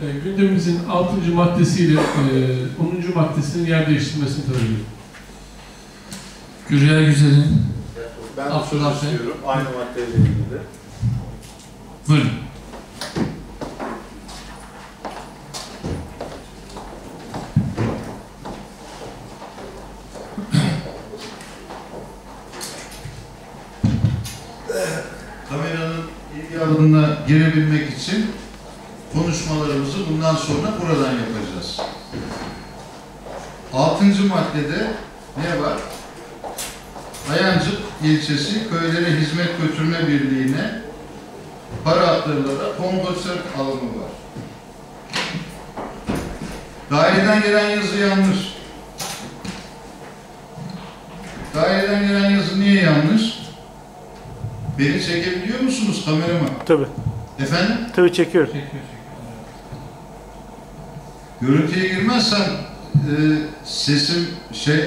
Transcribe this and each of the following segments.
E, gündemimizin 6. maddesiyle e, 10. maddesinin yer değiştirmesini talep ediyorum. Gürel Güzel'in Ben de söz istiyorum. Aynı maddeyle ilgili. buyurun. kameranın ilgi alanına girebilmek için konuşmalarımızı bundan sonra buradan yapacağız. Altıncı maddede ne var? Ayancık ilçesi köylere hizmet götürme birliğine para aktarılarak kompozisyon alımı var. Daireden gelen yazı yanlış. Daireden gelen yazı niye yanlış? Beni çekebiliyor musunuz kameraman? Tabii. Efendim? Tabii çekiyorum. Çekiyor, çekiyor. Görüntüye girmezsem e, sesim şey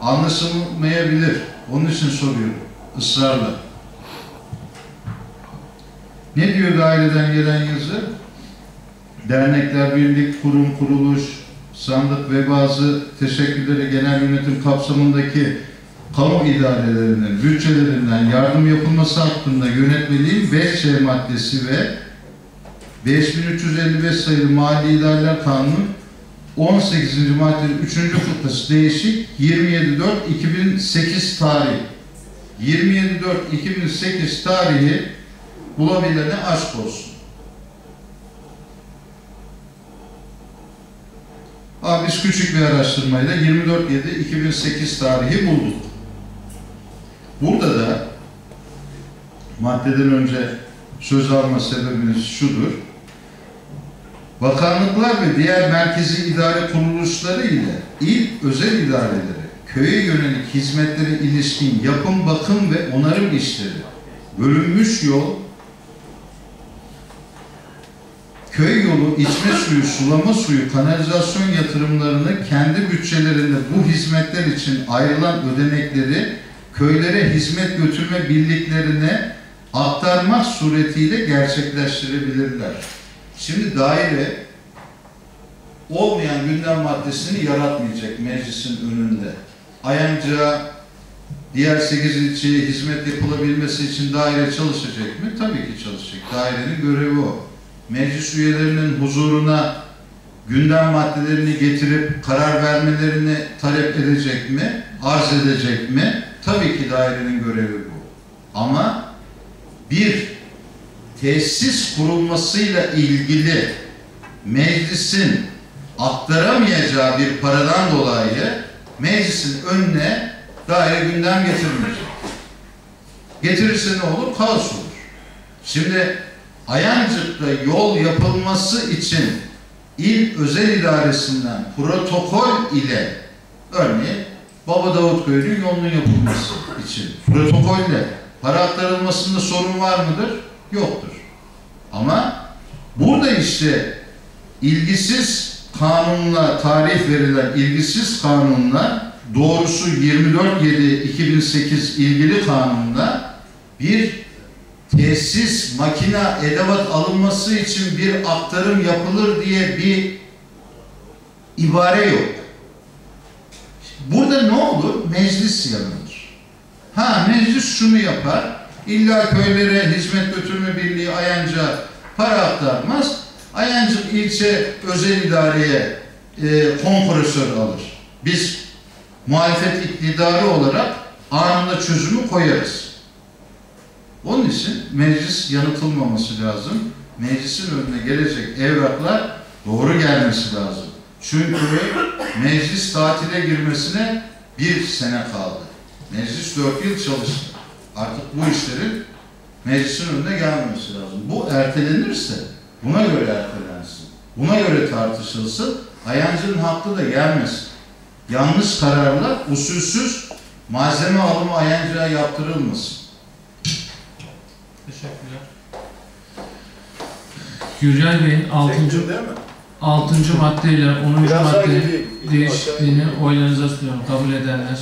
anlaşılmayabilir. Onun için soruyorum. ısrarla. Ne diyor daireden gelen yazı? Dernekler, birlik, kurum, kuruluş, sandık ve bazı teşekkürleri genel yönetim kapsamındaki kamu idarelerinin bütçelerinden yardım yapılması hakkında yönetmeliğin 5 maddesi ve 5355 sayılı Mali İdareler Kanunu 18. maddenin 3. fıkrası değişik 27.4.2008 tarihi 27.4.2008 tarihi bulabilene aşk olsun. Abi biz küçük bir araştırmayla 24.7.2008 tarihi bulduk. Burada da maddeden önce söz alma sebebimiz şudur. Bakanlıklar ve diğer merkezi idare kuruluşları ile il özel idareleri köye yönelik hizmetlere ilişkin yapım, bakım ve onarım işleri, bölünmüş yol, köy yolu, içme suyu, sulama suyu, kanalizasyon yatırımlarını kendi bütçelerinde bu hizmetler için ayrılan ödenekleri köylere hizmet götürme birliklerine aktarmak suretiyle gerçekleştirebilirler. Şimdi daire olmayan gündem maddesini yaratmayacak meclisin önünde. Ayancığa diğer 8 ilçeye hizmet yapılabilmesi için daire çalışacak mı? Tabii ki çalışacak. Dairenin görevi o. Meclis üyelerinin huzuruna gündem maddelerini getirip karar vermelerini talep edecek mi? Arz edecek mi? Tabii ki dairenin görevi bu. Ama bir tesis kurulmasıyla ilgili meclisin aktaramayacağı bir paradan dolayı meclisin önüne daire gündem getirmeyecek. Getirirse ne olur? Kaos olur. Şimdi Ayancık'ta yol yapılması için il özel idaresinden protokol ile örneğin Baba Davut Köyü'nün yolunun yapılması için protokolle para aktarılmasında sorun var mıdır? Yoktur. Ama burada işte ilgisiz kanunla tarih verilen ilgisiz kanunla doğrusu 24.7.2008 ilgili kanunla bir tesis, makina, edevat alınması için bir aktarım yapılır diye bir ibare yok. Burada ne olur? Meclis yanılır. Ha meclis şunu yapar. İlla köylere hizmet götürme birliği Ayanca para aktarmaz. Ayancık ilçe özel idareye e, kompresör alır. Biz muhalefet iktidarı olarak anında çözümü koyarız. Onun için meclis yanıtılmaması lazım. Meclisin önüne gelecek evraklar doğru gelmesi lazım. Çünkü meclis tatile girmesine bir sene kaldı. Meclis dört yıl çalıştı. Artık bu işlerin meclisin önüne gelmemesi lazım. Bu ertelenirse buna göre ertelensin. Buna göre tartışılsın. Ayancı'nın hakkı da gelmesin. Yanlış kararlar usulsüz malzeme alımı Ayancı'ya yaptırılmasın. Teşekkürler. Gürel Bey'in 6. Çektin değil mi? 6. maddeyle 10. Biraz daha madde değişikliğini oylarınıza sunuyorum. Kabul edenler.